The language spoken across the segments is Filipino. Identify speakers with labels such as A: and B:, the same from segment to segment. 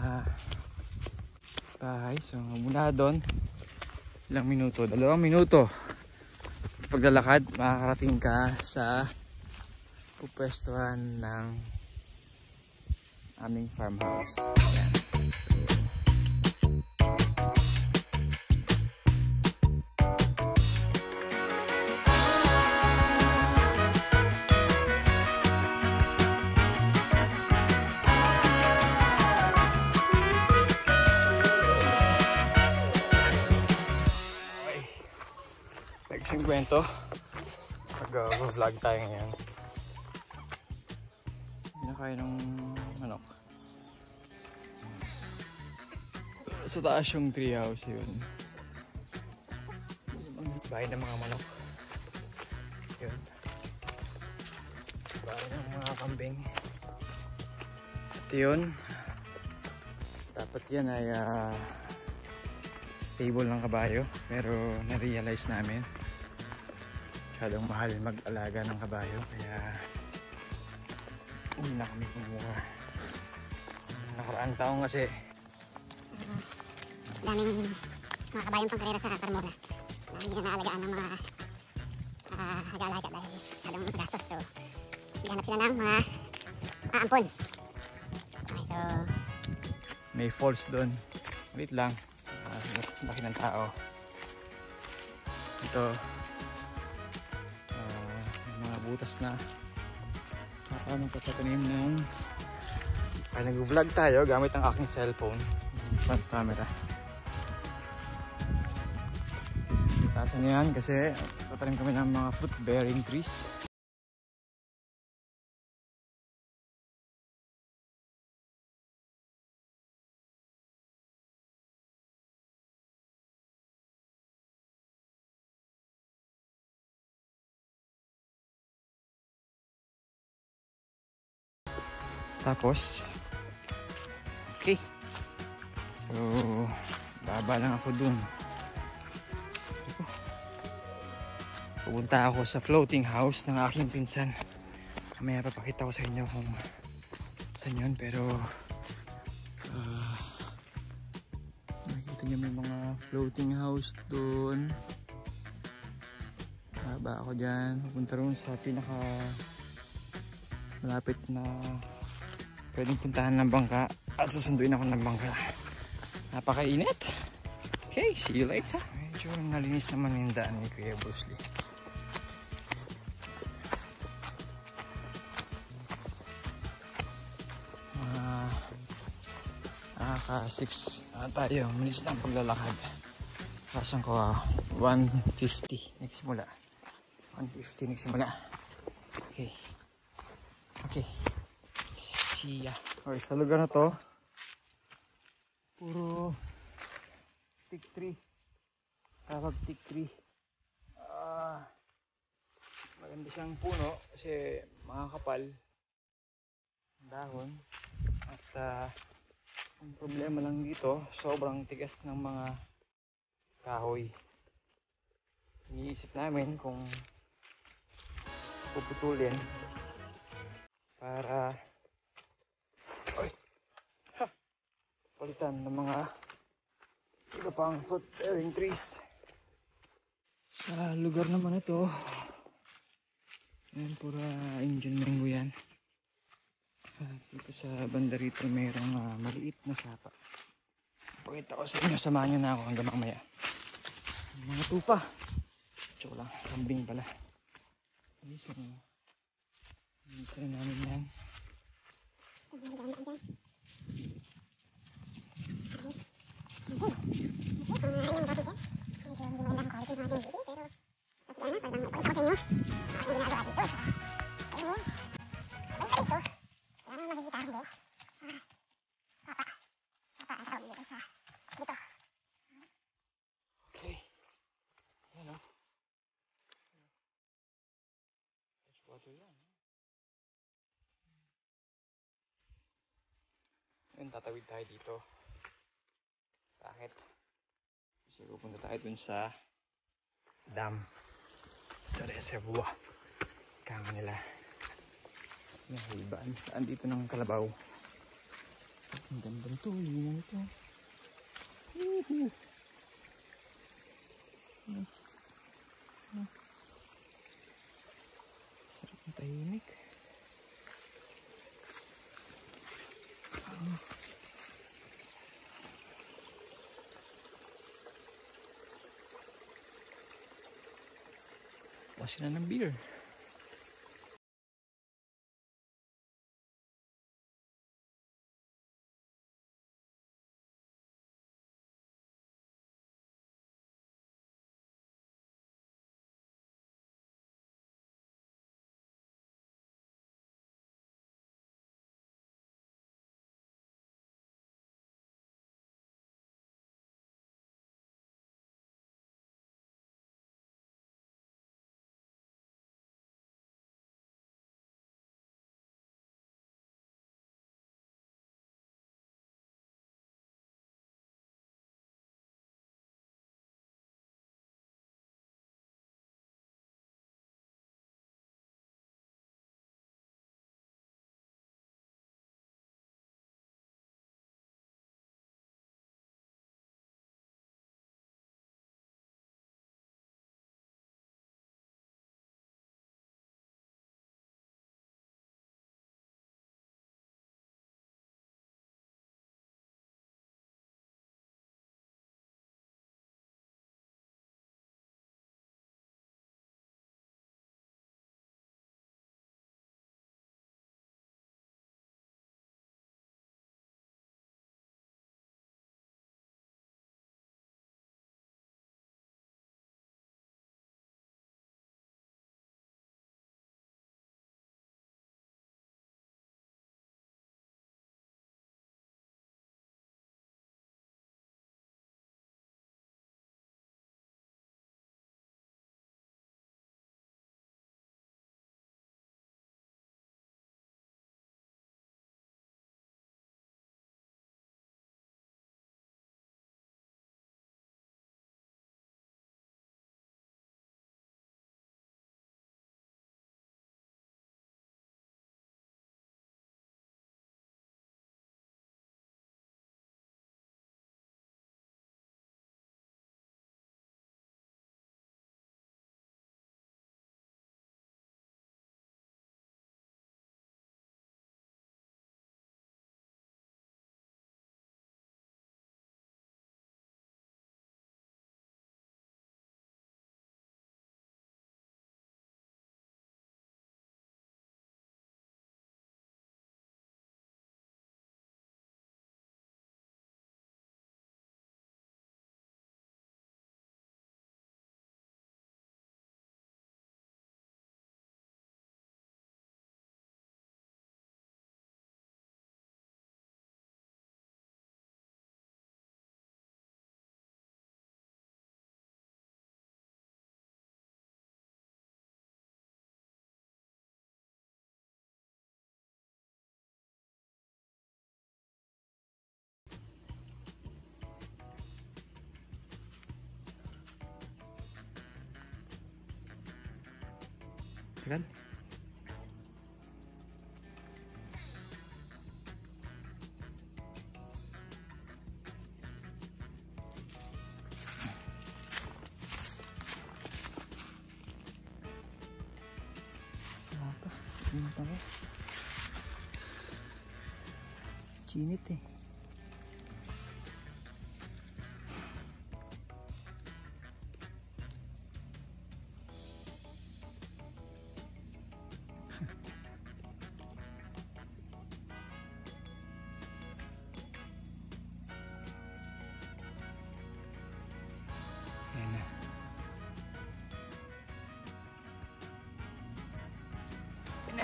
A: ah, bahay. So mula doon, ilang minuto, dalawang minuto. Paglalakad, makakarating ka sa pupwestuhan ng aming farmhouse. Ayan. Kwento. Mag-vlog tayo ngayon. Pinakain ng manok. Sa taas yung treehouse yun. Bahay ng mga manok. Yun. Bahay ng mga kambing. At yun. Dapat yan ay ah, stable ng kabayo. Pero na-realize namin. Masyadong mahal mag-alaga ng kabayo. Kaya hindi na kami kumuha. Nakaraang taong kasi
B: daming mga kabayong pangkarera sa Carmona na hindi na naalagaan ng mga uh, nag-aalaga dahil masyadong gastos. So, naghanap sila ng mga aampon. Okay, so,
A: may falls doon. Wait lang. Uh, laki ng tao. Ito. Ah, may mga butas na. Paano patatanim ng ay nag-vlog tayo gamit ang aking cellphone. Front camera. Taasan yan kasi tatanim kami ng mga fruit bearing trees. Tapos, okay. So, baba lang ako dun. Pupunta ako sa floating house ng aking pinsan. Mamaya papakita ko sa inyo kung saan yun. Pero, ah, nakikita nyo may mga floating house dun. Baba ako dyan. Pupunta rin sa pinaka malapit na pwedeng puntahan ng bangka at susunduin ako ng bangka. Napakainit. Okay see you later. Medyo nalinis naman yung daan ni Kuya Bruce Lee. Nakaka 6 na tayo. Minutes na ang paglalakad. Kasan ko ah, 150 nagsimula 150 nagsimula okay Okay. Siya. Okay, sa lugar na to, puro tick tree. Tawag tick tree. Ah, maganda siyang puno kasi makakapal dahon. At ah, ang problema lang dito, sobrang tigas ng mga kahoy. Iniisip namin kung puputulin para palitan ng mga iba pang fruit bearing trees sa lugar naman ito. Yan pura Indian mango yan. At dito sa banda rito mayroong uh, maliit na sapa. Pakita ko sa inyo. Samahan nyo na ako hanggang mamaya. Mga tupa. Joke lang. Kambing pala. Ayun so Hinintay namin yan. Water yan. Yun, tatawid tayo dito. Bakit? Kasi pupunta tayo dun sa dam. Sa reservoir. Kama nila. May ibaan. Saan dito ng kalabaw. Ang gandang to, yun ito. Woohoo! Sarap ng tahimik. Sila ng beer. kan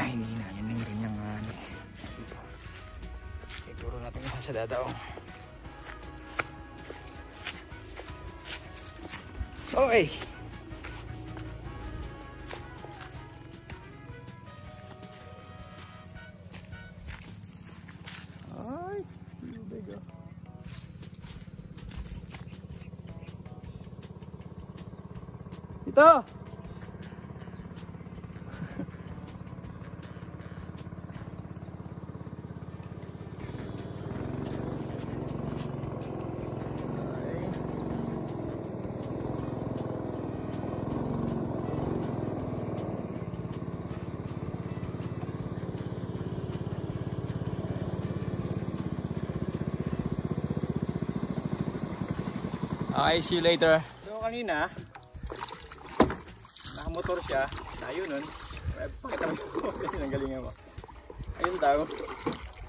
A: Na, hindi na. Yan yung rin yung ano. Dito. Ituro natin yung sa dadaong. Okay. Ay, tubig ah. Ito! Okay, see you later. So kanina, nakamotor siya. Tayo nun. Eh, Pakita mo yung ang galingan mo. Ayun daw.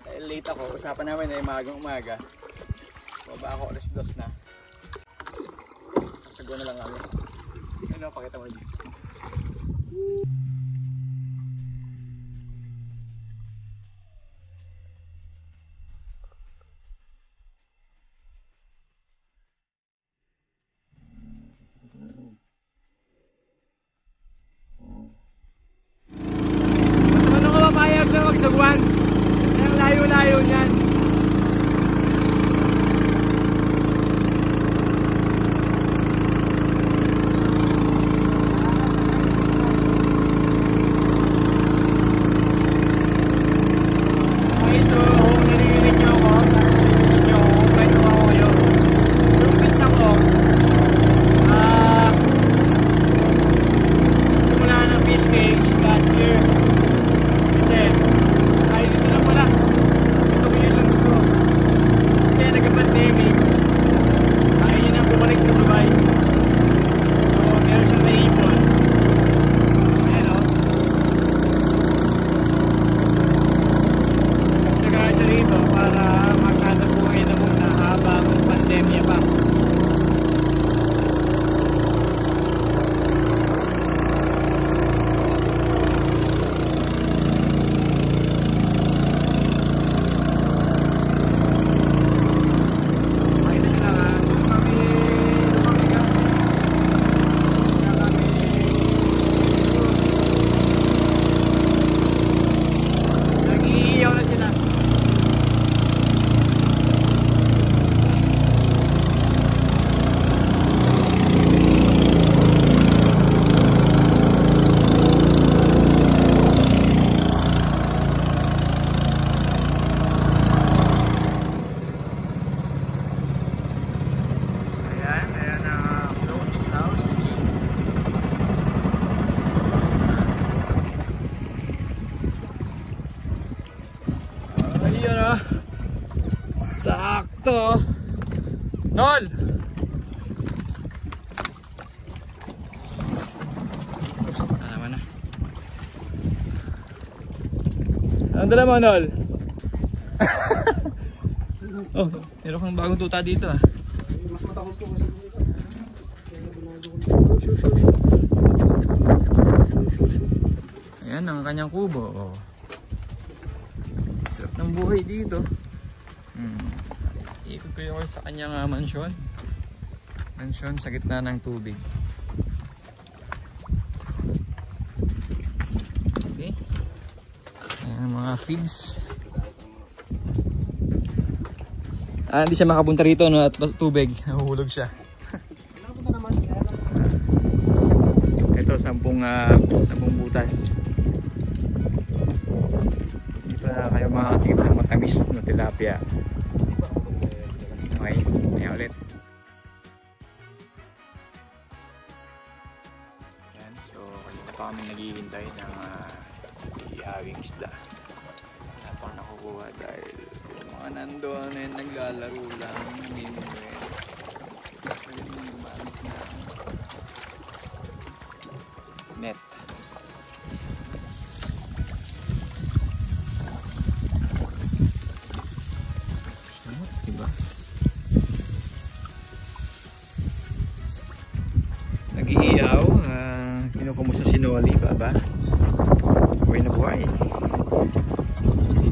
A: Dahil late ako, usapan namin ay magang umaga. Baba ako alas dos na. Sago na lang kami. Ano, pakita mo dito. Ano magdagwan? Ang layo-layo niyan. Okay, so kung naririnig niyo ako, naririnig niyo ako, kwento ako kayo. Yung pinsan ko, ah, simula ng fish cage last year. Kasi, ay dito lang pala. Ito ko yun lang dito. Kasi nagka-pandemic, ay yun ang bumalik sa Dubai. So, meron siyang naipon. Ayan o. Tsaka siya rito para magkatabuhin na muna habang pandemya pa. Ay, na sila nga. Doon kami lumabiga. Kaya kami Nag-iiyaw na sila. Ayan, ayan ang floating house ni Jim. Ayun ah. Sakto. Nol! Ah, naman na. Ano dala mo, Nol? oh, meron kang bagong tuta dito ah.
C: Mas matakot ko kasi
A: Ayan ang kanyang kubo. Oh. Sarap ng buhay dito. Hmm. Ikot kayo sa kanyang ah, mansyon. Mansyon sa gitna ng tubig. Okay. Ayan ang mga feeds. Ah, hindi siya makapunta rito no at tubig. Nahuhulog siya. Ito, sampung, ah, sampung butas. Dito na kayo makakita ng matamis na tilapia. Okay, kaya ulit. Yan, so kanina pa kami naghihintay ng uh, iawing isda. Nakukuha dahil yung mga nandoon ay naglalaro lang. Hindi mo mo gumamit na net. Diba? Nag-iiyaw, uh, kinukumusta si Noli, baba. Buhay na buhay.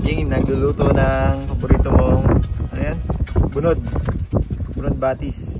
A: Jing nagluluto ng paborito mong, ano yan? Bunod. Bunod batis.